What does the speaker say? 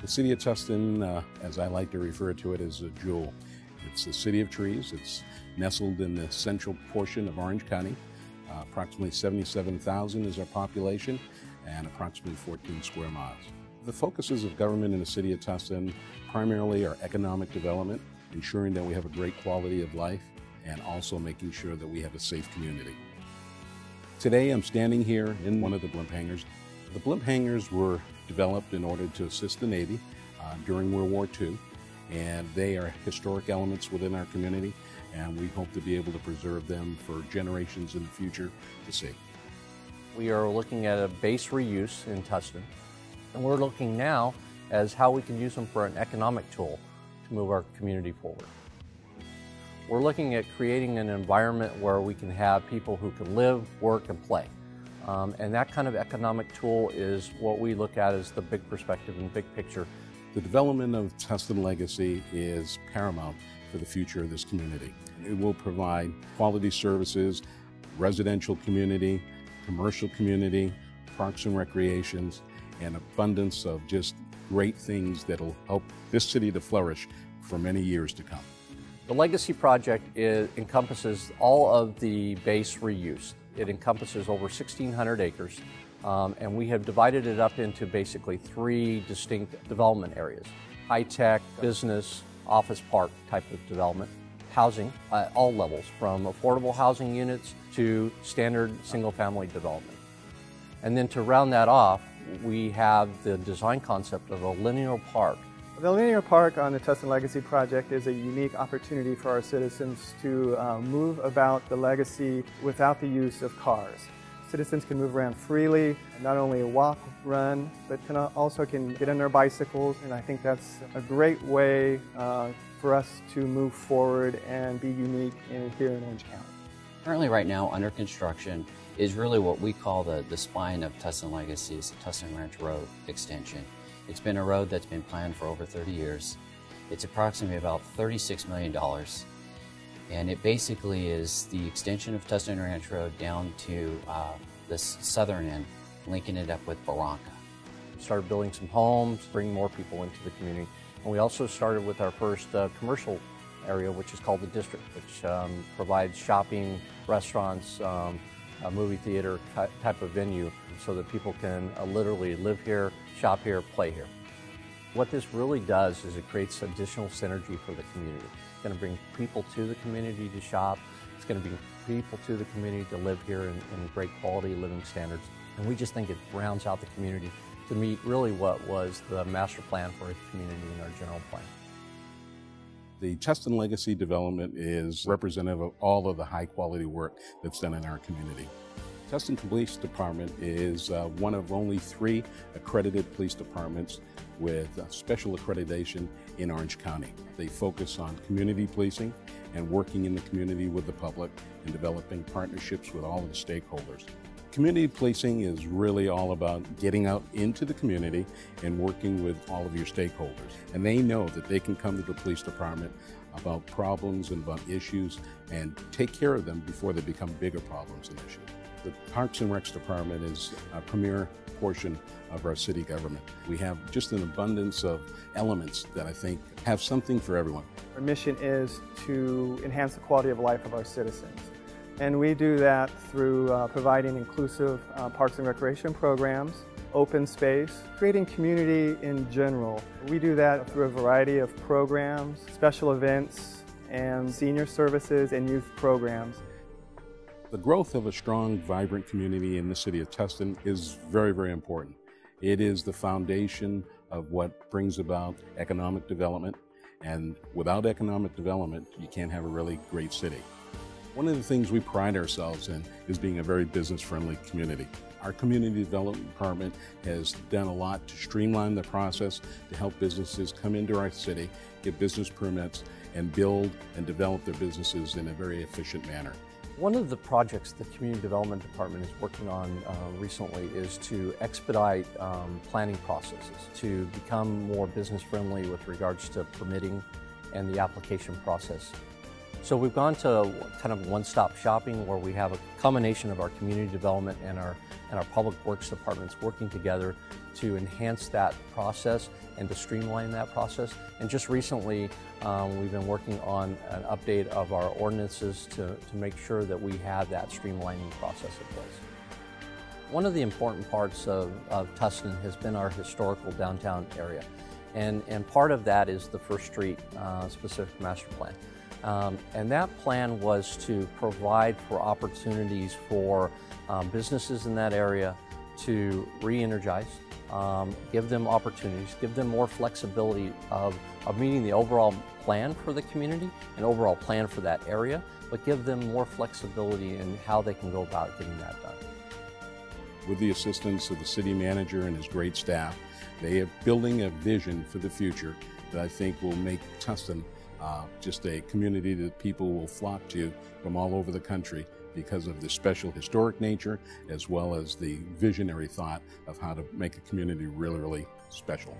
The city of Tustin, uh, as I like to refer to it, is a jewel. It's the city of trees. It's nestled in the central portion of Orange County. Uh, approximately 77,000 is our population and approximately 14 square miles. The focuses of government in the city of Tustin primarily are economic development, ensuring that we have a great quality of life, and also making sure that we have a safe community. Today I'm standing here in one of the blimp hangars. The blimp hangars were developed in order to assist the Navy uh, during World War II, and they are historic elements within our community, and we hope to be able to preserve them for generations in the future to see. We are looking at a base reuse in Tustin, and we're looking now as how we can use them for an economic tool to move our community forward. We're looking at creating an environment where we can have people who can live, work, and play. Um, and that kind of economic tool is what we look at as the big perspective and big picture. The development of Tustin Legacy is paramount for the future of this community. It will provide quality services, residential community, commercial community, parks and recreations, and abundance of just great things that'll help this city to flourish for many years to come. The Legacy Project is, encompasses all of the base reuse. It encompasses over 1,600 acres, um, and we have divided it up into basically three distinct development areas. High-tech, business, office park type of development, housing at all levels, from affordable housing units to standard single-family development. And then to round that off, we have the design concept of a linear park the Linear Park on the Tustin Legacy Project is a unique opportunity for our citizens to uh, move about the legacy without the use of cars. Citizens can move around freely, not only walk, run, but can also can get on their bicycles, and I think that's a great way uh, for us to move forward and be unique in, here in Orange County. Currently right now under construction is really what we call the, the spine of Tustin Legacy's Tustin Ranch Road extension. It's been a road that's been planned for over 30 years. It's approximately about $36 million. And it basically is the extension of Tustin Ranch Road down to uh, the southern end, linking it up with Barranca. We started building some homes, bringing more people into the community. And we also started with our first uh, commercial area, which is called the District, which um, provides shopping, restaurants, um, a movie theater type of venue so that people can uh, literally live here, shop here, play here. What this really does is it creates additional synergy for the community. It's going to bring people to the community to shop. It's going to bring people to the community to live here in, in great quality living standards. And we just think it rounds out the community to meet really what was the master plan for the community in our general plan. The Tustin Legacy development is representative of all of the high quality work that's done in our community. Tustin Police Department is uh, one of only three accredited police departments with uh, special accreditation in Orange County. They focus on community policing and working in the community with the public and developing partnerships with all of the stakeholders. Community policing is really all about getting out into the community and working with all of your stakeholders. And they know that they can come to the police department about problems and about issues and take care of them before they become bigger problems and issues. The Parks and Recs Department is a premier portion of our city government. We have just an abundance of elements that I think have something for everyone. Our mission is to enhance the quality of life of our citizens. And we do that through uh, providing inclusive uh, parks and recreation programs, open space, creating community in general. We do that through a variety of programs, special events, and senior services and youth programs. The growth of a strong, vibrant community in the city of Tustin is very, very important. It is the foundation of what brings about economic development, and without economic development, you can't have a really great city. One of the things we pride ourselves in is being a very business-friendly community. Our Community Development Department has done a lot to streamline the process to help businesses come into our city, get business permits, and build and develop their businesses in a very efficient manner. One of the projects the Community Development Department is working on uh, recently is to expedite um, planning processes, to become more business friendly with regards to permitting and the application process. So we've gone to kind of one-stop shopping where we have a combination of our community development and our and our public works departments working together to enhance that process and to streamline that process. And just recently, um, we've been working on an update of our ordinances to, to make sure that we have that streamlining process in place. One of the important parts of, of Tustin has been our historical downtown area. And, and part of that is the First Street uh, specific master plan. Um, and that plan was to provide for opportunities for um, businesses in that area to re-energize, um, give them opportunities, give them more flexibility of, of meeting the overall plan for the community and overall plan for that area, but give them more flexibility in how they can go about getting that done. With the assistance of the city manager and his great staff, they are building a vision for the future that I think will make Tustin uh, just a community that people will flock to from all over the country because of the special historic nature as well as the visionary thought of how to make a community really, really special.